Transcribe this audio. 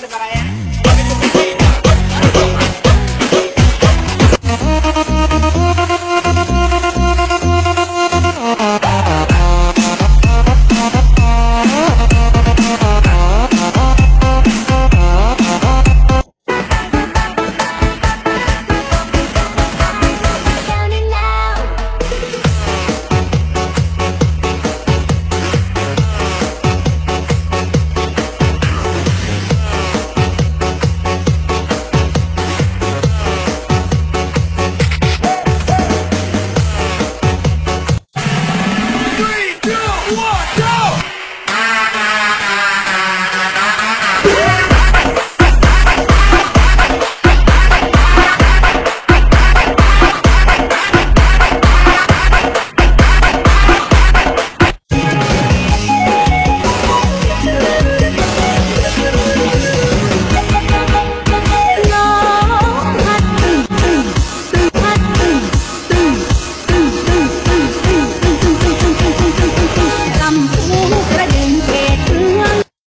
concerned about. I